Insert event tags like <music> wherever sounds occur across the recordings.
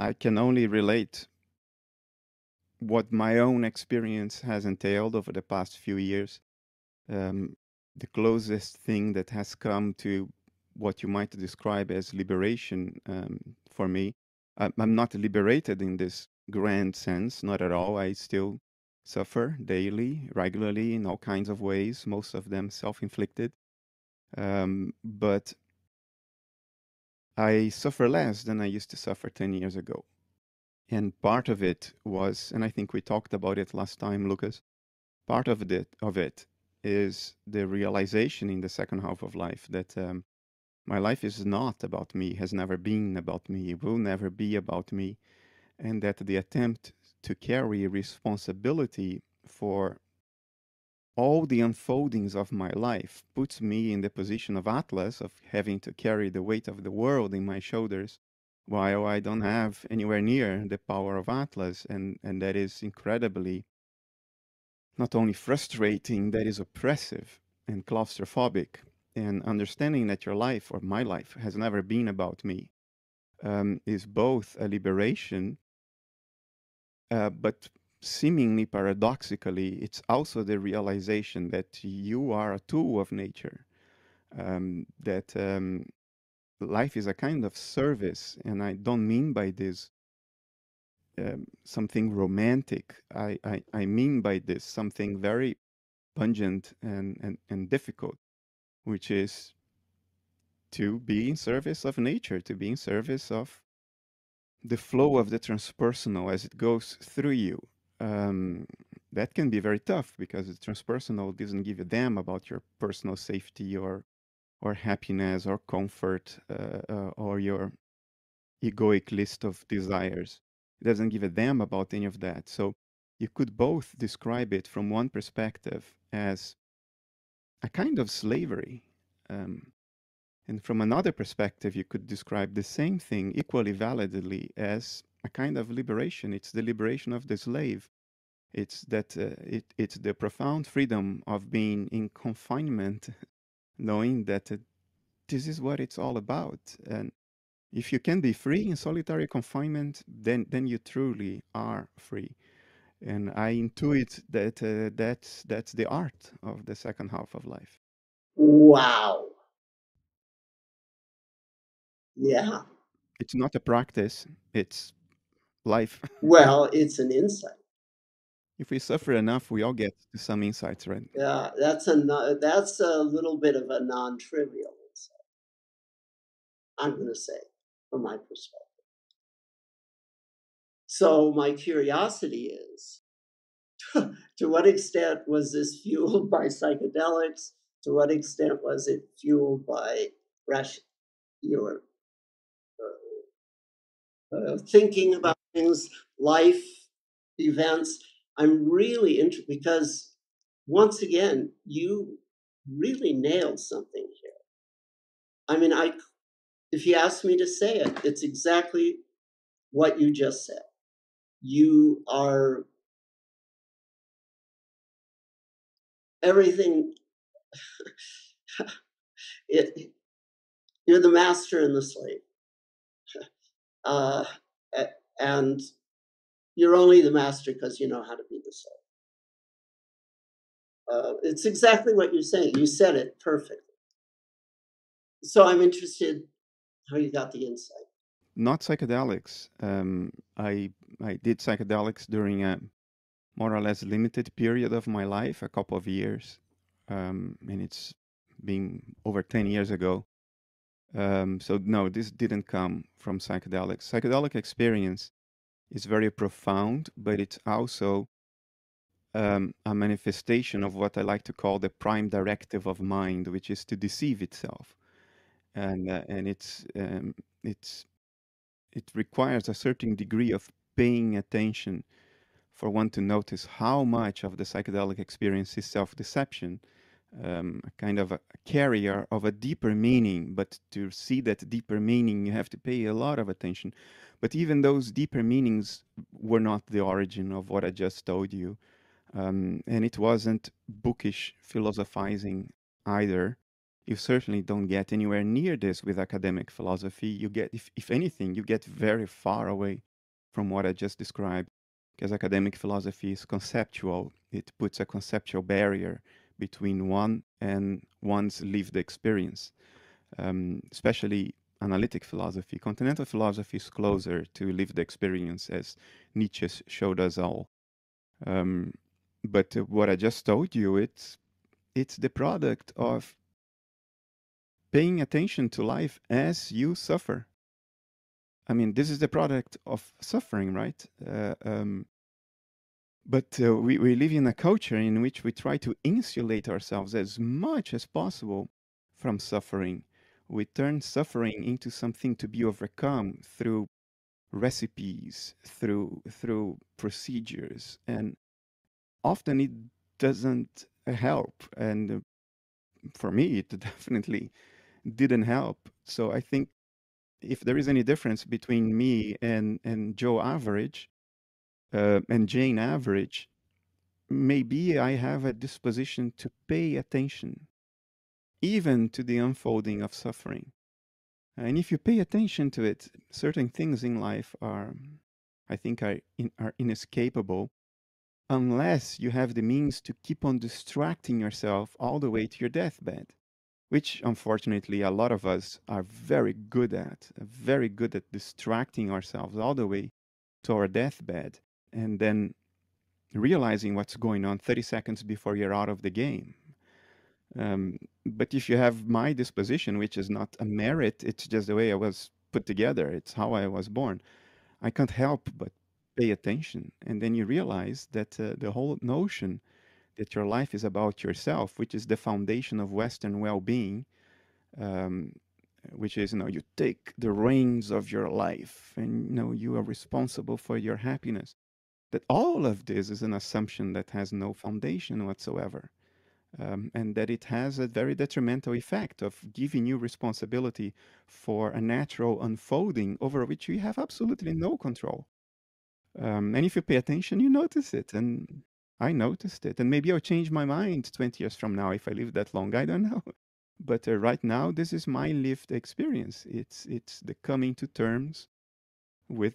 I can only relate what my own experience has entailed over the past few years. Um, the closest thing that has come to what you might describe as liberation um, for me. I- I'm not liberated in this grand sense, not at all. I still suffer daily, regularly, in all kinds of ways, most of them self inflicted. Um, but I suffer less than I used to suffer 10 years ago. And part of it was, and I think we talked about it last time, Lucas, part of it, of it is the realization in the second half of life that um, my life is not about me, has never been about me, will never be about me, and that the attempt to carry responsibility for all the unfoldings of my life puts me in the position of Atlas, of having to carry the weight of the world in my shoulders, while I don't have anywhere near the power of Atlas. And, and that is incredibly not only frustrating, that is oppressive and claustrophobic. And understanding that your life, or my life, has never been about me um, is both a liberation, uh, but seemingly paradoxically, it's also the realization that you are a tool of nature, um, that um, life is a kind of service. And I don't mean by this um, something romantic. I, I, I mean by this something very pungent and, and, and difficult, which is to be in service of nature, to be in service of the flow of the transpersonal as it goes through you um, that can be very tough because the transpersonal doesn't give a damn about your personal safety or or happiness or comfort uh, uh, or your egoic list of desires. It doesn't give a damn about any of that. So you could both describe it from one perspective as a kind of slavery. Um, and from another perspective, you could describe the same thing equally validly as a kind of liberation. It's the liberation of the slave. It's that uh, it, it's the profound freedom of being in confinement, <laughs> knowing that uh, this is what it's all about. And if you can be free in solitary confinement, then then you truly are free. And I intuit that uh, that's that's the art of the second half of life. Wow. Yeah. It's not a practice; it's life. <laughs> Well, it's an insight. if we suffer enough, we all get to some insights, right? Yeah, that's a no- that's a little bit of a non-trivial insight. I'm going to say, from my perspective. So my curiosity is, <laughs> to what extent was this fueled by psychedelics? To what extent was it fueled by rash, your uh, thinking about things, life events? I'm really interested because once again, you really nailed something here. I mean, I if you ask me to say it, it's exactly what you just said. You are everything. <laughs> it, you're the master and the slave, uh, and you're only the master because you know how to be the slave. Uh, it's exactly what you're saying. You said it perfectly. So I'm interested how you got the insight. Not psychedelics. Um, I I did psychedelics during a more or less limited period of my life, a couple of years, um, and it's been over ten years ago. Um, so no, this didn't come from psychedelics. Psychedelic experience is very profound, but it's also um, a manifestation of what I like to call the prime directive of mind, which is to deceive itself, and uh, and it's um, it's it requires a certain degree of paying attention for one to notice how much of the psychedelic experience is self-deception, um, kind of a carrier of a deeper meaning. But to see that deeper meaning, you have to pay a lot of attention. But even those deeper meanings were not the origin of what I just told you. Um, and it wasn't bookish philosophizing either. You certainly don't get anywhere near this with academic philosophy. You get, if, if anything, you get very far away from what I just described, because academic philosophy is conceptual. It puts a conceptual barrier between one and one's lived experience, um, especially analytic philosophy. Continental philosophy is closer to lived experience, as Nietzsche showed us all. Um, but what I just told you, it's it's the product of paying attention to life as you suffer. I mean, this is the product of suffering, right? Uh, um, but uh, we, we live in a culture in which we try to insulate ourselves as much as possible from suffering. We turn suffering into something to be overcome through recipes, through through procedures, and often it doesn't help. And uh, for me, it <laughs> definitely didn't help. So I think if there is any difference between me and and Joe average uh, and Jane average, maybe I have a disposition to pay attention, even to the unfolding of suffering. And if you pay attention to it, certain things in life are, I think, are in, are inescapable, unless you have the means to keep on distracting yourself all the way to your deathbed which unfortunately a lot of us are very good at, very good at distracting ourselves all the way to our deathbed and then realizing what's going on 30 seconds before you're out of the game. Um, but if you have my disposition, which is not a merit, it's just the way I was put together, it's how I was born, I can't help but pay attention. And then you realize that uh, the whole notion that your life is about yourself, which is the foundation of Western well-being, um, which is you know you take the reins of your life and you know you are responsible for your happiness. That all of this is an assumption that has no foundation whatsoever. Um, and that it has a very detrimental effect of giving you responsibility for a natural unfolding over which you have absolutely no control. Um, and if you pay attention, you notice it. And I noticed it, and maybe I'll change my mind 20 years from now if I live that long. I don't <laughs> know. But uh, right now, this is my lived experience. It's it's the coming to terms with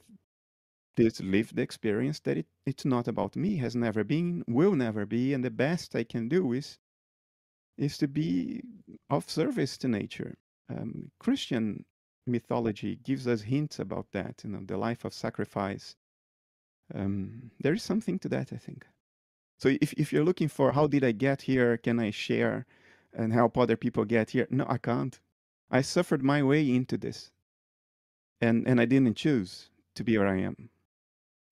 this lived experience that it, it's not about me, has never been, will never be, and the best I can do is is to be of service to nature. Um, Christian mythology gives us hints about that. You know, the life of sacrifice. Um, there is something to that, I think. So if, if you're looking for how did I get here, can I share and help other people get here? No, I can't. I suffered my way into this. And and I didn't choose to be where I am.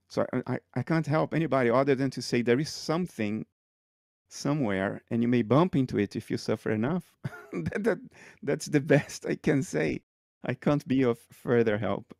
So I, I, can't help anybody other than to say there is something somewhere and you may bump into it if you suffer enough. <laughs> that, that that's the <laughs> best I can say. I can't be of further help.